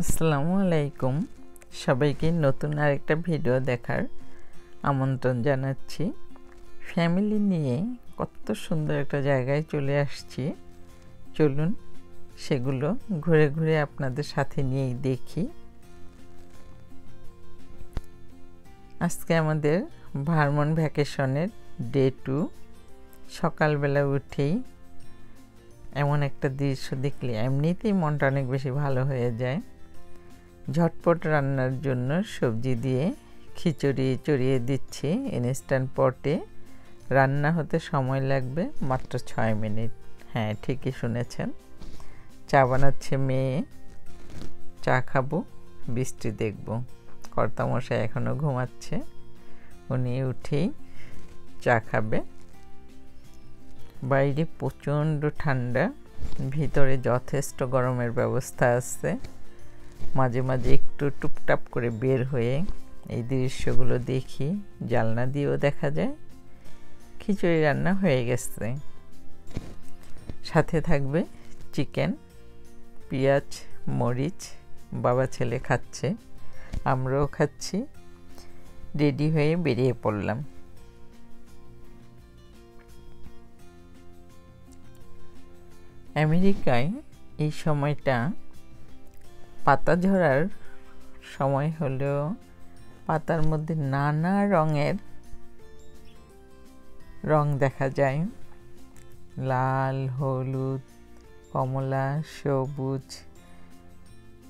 আসসালামু আলাইকুম। সবাইকে নতুন আরেকটা ভিডিও দেখার আমন্ত্রণ জানাচ্ছি। ফ্যামিলি নিয়ে কত সুন্দর একটা জায়গায় চলে আসছি। চলুন সেগুলো ঘুরে ঘুরে আপনাদের সাথে নিয়েই দেখি। আজকে আমাদের ভার্মন ভ্যাকেশনের ডে টু। সকালবেলা উঠেই এমন একটা দৃশ্য দেখলে এমনিতেই মনটা অনেক বেশি ভালো হয়ে যায়। ঝটপট রান্নার জন্য সবজি দিয়ে খিচুড়ি চড়িয়ে দিচ্ছি ইনস্ট্যান্ট পটে। রান্না হতে সময় লাগবে মাত্র ছয় মিনিট। হ্যাঁ ঠিকই শুনেছেন। চা বানাচ্ছে মেয়ে। চা খাব, বৃষ্টি দেখব। কর্তামশাই এখনও ঘুমাচ্ছে। উনি উঠেই চা খাবে। বাইরে প্রচণ্ড ঠান্ডা। ভিতরে যথেষ্ট গরমের ব্যবস্থা আছে। মাঝে মাঝে একটু টুপটাপ করে বের হয়ে এই দৃশ্যগুলো দেখি। জালনা দিয়েও দেখা যায়, খিচুড়ি রান্না হয়ে গেছে। সাথে থাকবে চিকেন, পেঁয়াজ, মরিচ, বাবা ছেলে খাচ্ছে, আমরাও খাচ্ছি, রেডি হয়ে বেরিয়ে পড়লাম। আমেরিকায় এই সময়টা পাতা ঝরার সময় হলেও পাতার মধ্যে নানা রঙের রং দেখা যায়। লাল, হলুদ, কমলা, সবুজ।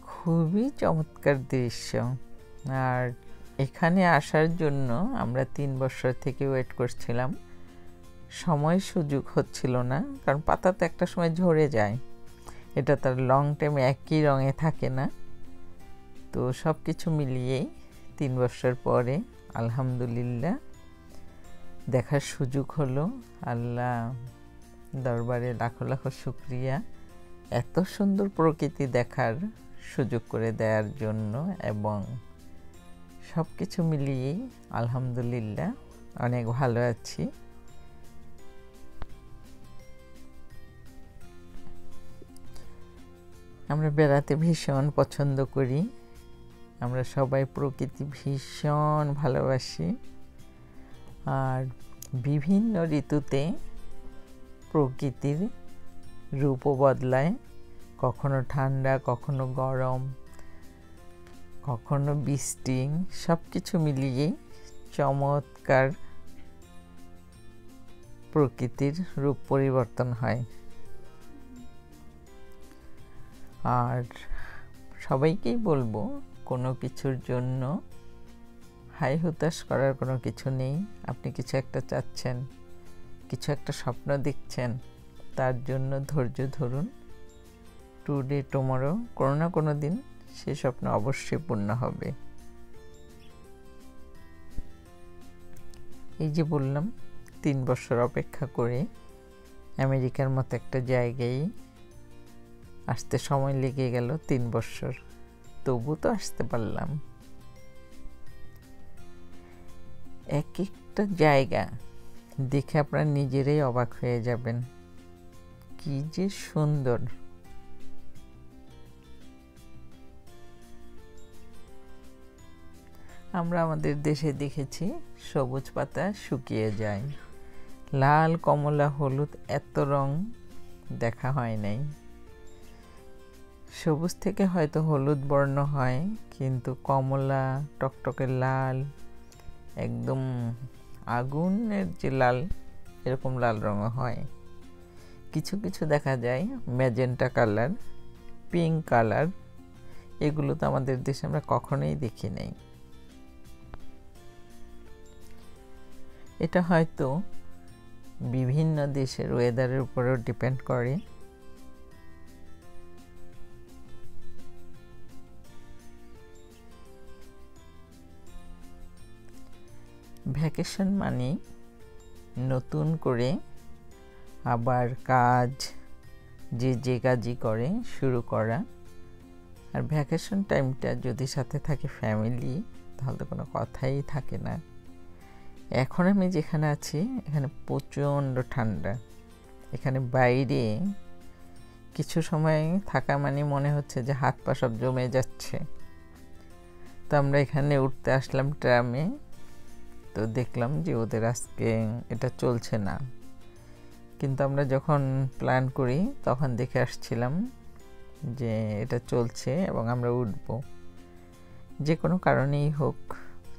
খুবই চমৎকার দৃশ্য। আর এখানে আসার জন্য আমরা তিন বছর থেকে ওয়েট করছিলাম। সময় সুযোগ হচ্ছিল না, কারণ পাতা তো একটা সময় ঝরে যায়। এটা তার লং টাইম একই রঙে থাকে না। তো সব কিছু মিলিয়েই তিন বছর পরে, আলহামদুলিল্লাহ, দেখার সুযোগ হলো আল্লাহ দরবারে লাখো লাখো শুক্রিয়া। এত সুন্দর প্রকৃতি দেখার সুযোগ করে দেওয়ার জন্য এবং সব কিছু মিলিয়েই আলহামদুলিল্লাহ, অনেক ভালো আছি। আমরা বেড়াতে ভীষণ পছন্দ করি। আমরা সবাই প্রকৃতি ভীষণ ভালোবাসি। আর বিভিন্ন ঋতুতে প্রকৃতির রূপও বদলায়। কখনো ঠান্ডা, কখনো গরম, কখনো বৃষ্টি সব কিছু মিলিয়েই চমৎকার প্রকৃতির রূপ পরিবর্তন হয়। আর সবাইকেই বলব, কোনো কিছুর জন্য হাই হুতাশ করার কোনো কিছু নেই। আপনি কিছু একটা চাচ্ছেন, কিছু একটা স্বপ্ন দেখছেন, তার জন্য ধৈর্য ধরুন। টু ডে টুমোরো কোনো না কোনো দিন সে স্বপ্ন অবশ্যই পূর্ণ হবে। এই যে বললাম, তিন বছর অপেক্ষা করে, আমেরিকার মতো একটা জায়গায় আসতে সময় লেগে গেল তিন বছর। তবু তো আসতে পারলাম। এক একটা জায়গা দেখে আপনারা নিজেরাই অবাক হয়ে যাবেন। কি যে সুন্দর। আমরা আমাদের দেশে দেখেছি, সবুজ পাতা শুকিয়ে যায়। লাল, কমলা, হলুদ এত রং দেখা হয় নাই। সবুজ থেকে হয়তো হলুদ বর্ণ হয়, কিন্তু কমলা, টকটকে লাল, একদম আগুনের যে লাল, এরকম লাল রঙও হয়। কিছু কিছু দেখা যায়, ম্যাজেন্টা কালার, পিঙ্ক কালার, এগুলো তো আমাদের দেশে আমরা কখনোই দেখি নাই। এটা হয়তো বিভিন্ন দেশের ওয়েদারের উপরেও ডিপেন্ড করে। ভ্যাকেশন মানে নতুন করে আবার কাজ যে যে কাজই করে শুরু করা। আর ভ্যাকেশন টাইমটা যদি সাথে থাকে ফ্যামিলি, তাহলে তো কোনো কথাই থাকে না। এখন আমি যেখানে আছি, এখানে প্রচণ্ড ঠান্ডা। এখানে বাইরে কিছু সময় থাকা মানে মনে হচ্ছে যে হাত পা সব জমে যাচ্ছে। তো আমরা এখানে উঠতে আসলাম ট্রামে। তো দেখলাম যে ওদের আজকে এটা চলছে না। কিন্তু আমরা যখন প্ল্যান করি, তখন দেখে আসছিলাম যে এটা চলছে এবং আমরা উঠব। যে কোনো কারণেই হোক,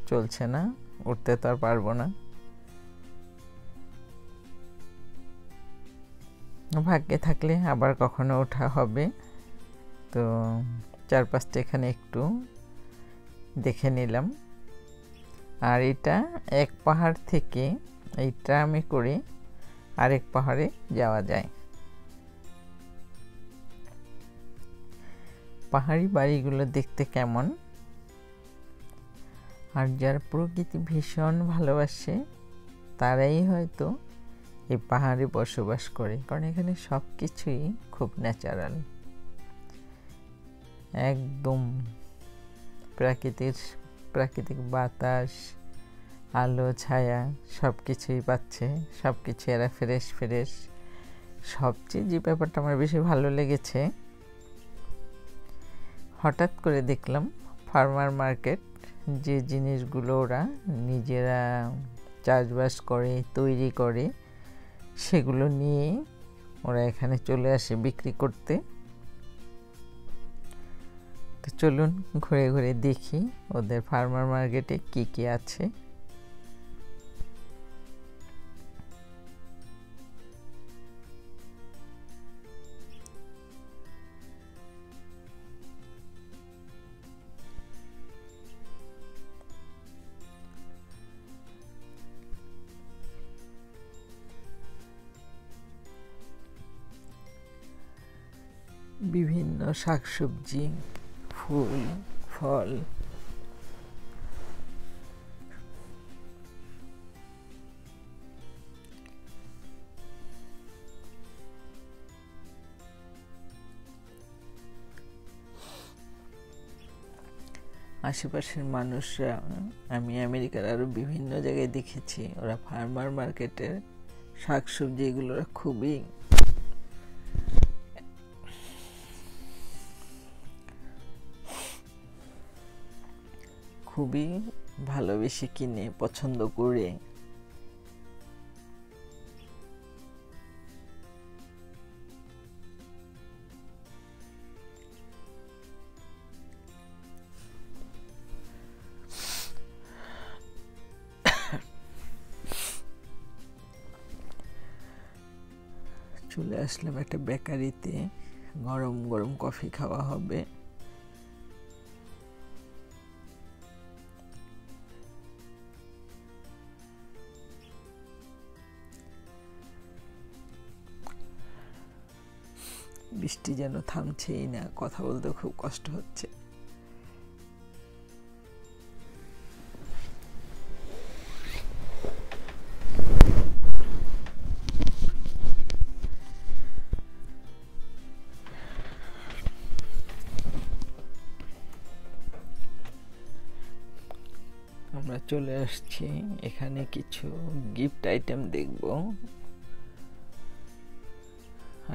চলছে না, উঠতে তো আর পারব না। ভাগ্যে থাকলে আবার কখনো ওঠা হবে। তো চারপাশটা এখানে একটু দেখে নিলাম। আর এটা এক পাহাড় থেকে এই ট্রামে করে আরেক পাহাড়ে যাওয়া যায়। পাহাড়ি বাড়িগুলো দেখতে কেমন? আর যার প্রকৃতি ভীষণ ভালোবাসে, তারাই হয়তো এই পাহাড়ে বসবাস করে, কারণ এখানে সব কিছুই খুব ন্যাচারাল একদম প্রাকৃতিক প্রাকৃতিক বাতাস, আলো, ছায়া সব কিছুই পাচ্ছে সব কিছু এরা ফ্রেশ ফ্রেশ সবচেয়ে যে ব্যাপারটা আমার বেশি ভালো লেগেছে, হঠাৎ করে দেখলাম ফার্মার মার্কেট যে জিনিসগুলো ওরা নিজেরা চাষবাস করে, তৈরি করে, সেগুলো নিয়ে ওরা এখানে চলে আসে বিক্রি করতে। তো চলুন ঘুরে ঘুরে দেখি ওদের ফার্মার মার্কেটে কি কি আছে। বিভিন্ন শাকসবজি ফুল, ফল। আশেপাশের মানুষরা, আমি আমেরিকার আরও বিভিন্ন জায়গায় দেখেছি, ওরা ফার্মার মার্কেটের শাকসবজি এগুলো খুবই খুবই ভালোবেসে কিনে পছন্দ করে। চলে আসলাম একটা বেকারিতে। গরম গরম কফি খাওয়া হবে। বৃষ্টি যেন থামছেই না, কথা বলতে খুব কষ্ট হচ্ছে। আমরা চলে আসছি, এখানে কিছু গিফট আইটেম দেখব।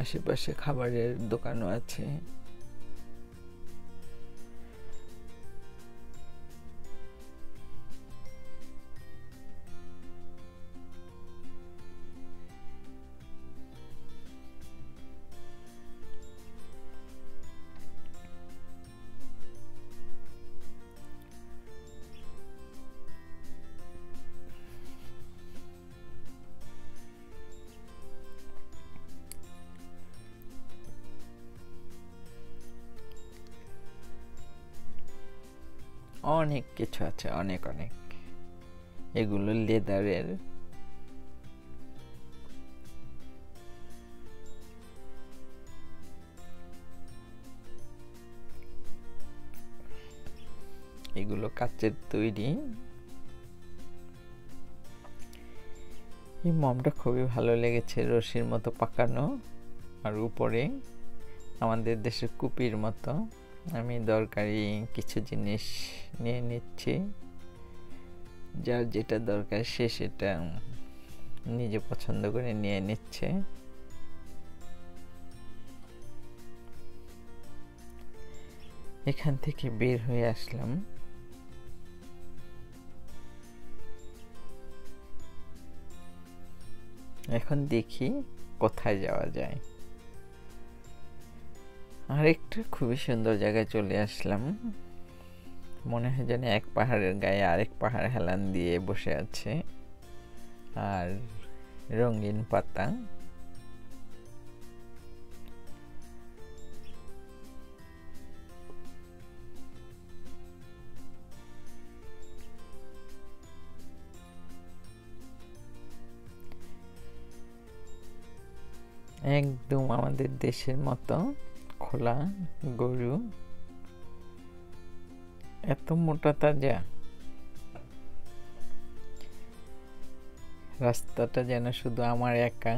আশেপাশে খাবারের দোকানও আছে। অনেক কিছু আছে, অনেক অনেক। এগুলো লেদারের এগুলো কাচের তৈরি। এই মমটা খুবই ভালো লেগেছে, রশির মতো পাকানো আর উপরে আমাদের দেশের কুপির মতো। আমি দরকারি কিছু জিনিস নিয়ে নিচ্ছি। যার যেটা দরকার সে সেটা নিজে পছন্দ করে নিয়ে নিচ্ছে। এখান থেকে বের হয়ে আসলাম। এখন দেখি কোথায় যাওয়া যায়। আরেকটা খুবই সুন্দর জায়গায় চলে আসলাম। মনে হয় যেন এক পাহাড়ের গায়ে আরেক পাহাড় হেলান দিয়ে বসে আছে। আর রঙিন পাতা। একদম আমাদের দেশের মতো খোলা, গরু এত মোটা তাজা। রাস্তাটা যেন শুধু আমার একা।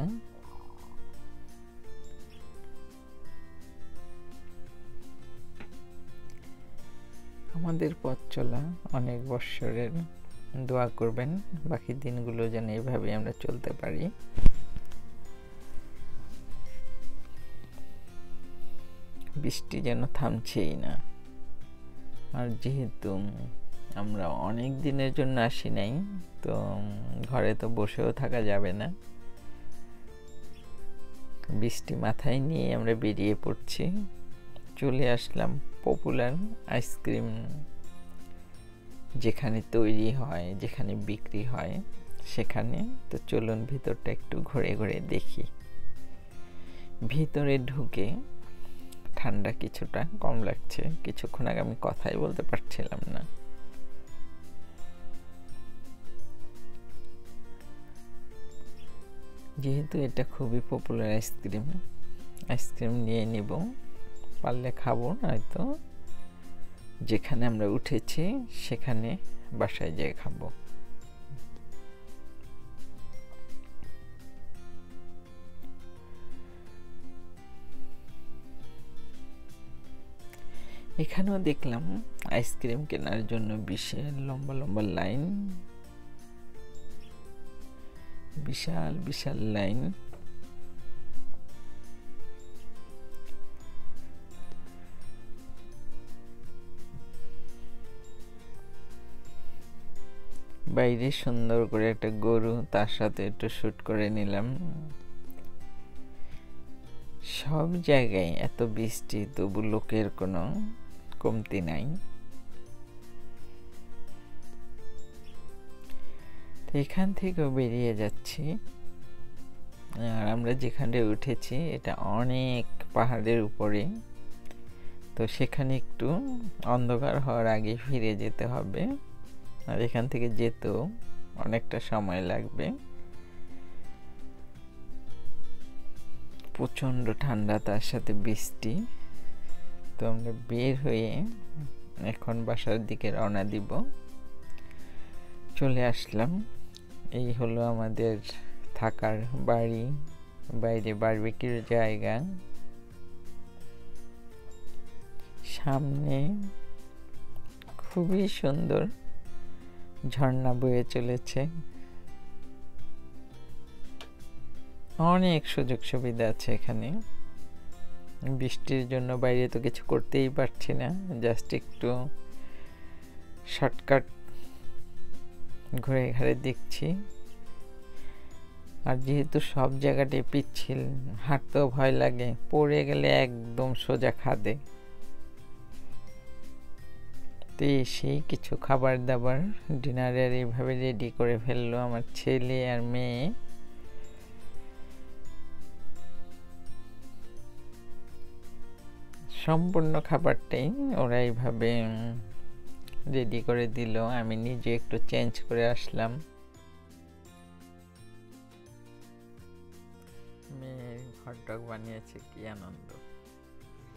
আমাদের পথ চলা অনেক বৎসরের। দোয়া করবেন, বাকি দিনগুলো যেন এইভাবে আমরা চলতে পারি। বৃষ্টি যেন থামছেই না। আর যেহেতু আমরা অনেক দিনের জন্য আসি নাই, তো ঘরে তো বসেও থাকা যাবে না। বৃষ্টি মাথায় নিয়ে আমরা বেরিয়ে পড়ছি। চলে আসলাম পপুলার আইসক্রিম যেখানে তৈরি হয়, যেখানে বিক্রি হয় সেখানে। তো চলুন ভিতরটা একটু ঘুরে ঘুরে দেখি। ভিতরে ঢুকে ঠান্ডা কিছুটা কম লাগছে। কিছুক্ষণ আগে আমি কথাই বলতে পারছিলাম না। যেহেতু এটা খুবই পপুলার আইসক্রিম আইসক্রিম নিয়ে নিব। পারলে খাব, নয়তো যেখানে আমরা উঠেছি সেখানে বাসায় যেয়ে খাব। এখানেও দেখলাম আইসক্রিম কেনার জন্য বিশাল লম্বা লম্বা লাইন। বিশাল বিশাল লাইন। বাইরে সুন্দর করে একটা গরু তার সাথে একটু শ্যুট করে নিলাম। সব জায়গায় এত বৃষ্টি, তবু লোকের কোনো কমতি নাই এখান থেকেও বেরিয়ে যাচ্ছি। আর আমরা যেখানে উঠেছি, এটা অনেক পাহাড়ের উপরে। তো সেখানে একটু অন্ধকার হওয়ার আগে ফিরে যেতে হবে। আর এখান থেকে যেতেও অনেকটা সময় লাগবে। প্রচণ্ড ঠান্ডা, তার সাথে বৃষ্টি। তো আমরা বের হয়ে এখন বাসার দিকে রওনা দিব। চলে আসলাম। এই হলো আমাদের থাকার বাড়ি, বাইরে বারবিকির জায়গা। সামনে খুবই সুন্দর ঝর্ণা বয়ে চলেছে। অনেক সুযোগ সুবিধা আছে এখানে। বৃষ্টির জন্য বাইরে তো কিছু করতেই পারছি না জাস্ট একটু শর্টকাট ঘুরে ঘাড়ে দেখছি। আর যেহেতু সব জায়গাটায় পিচ্ছিল হাঁটতেও ভয় লাগে, পড়ে গেলে একদম সোজা খাদে। তো সেই কিছু খাবার দাবার ডিনারের এইভাবে রেডি করে ফেলল আমার ছেলে আর মেয়ে। সম্পূর্ণ খাবারটাই ওরা এইভাবে রেডি করে দিল। আমি নিজে একটু চেঞ্জ করে আসলাম। মেয়ে হটডগ বানিয়েছে কি আনন্দ।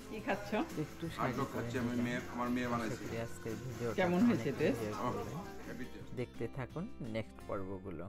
কি খাচ্ছ? একটু হটডগ খাচ্ছি আমি মেয়ে আমার মেয়ে বানাইছে। আজকের ভিডিও কেমন হয়েছে দেখতে থাকুন নেক্সট পর্বগুলো।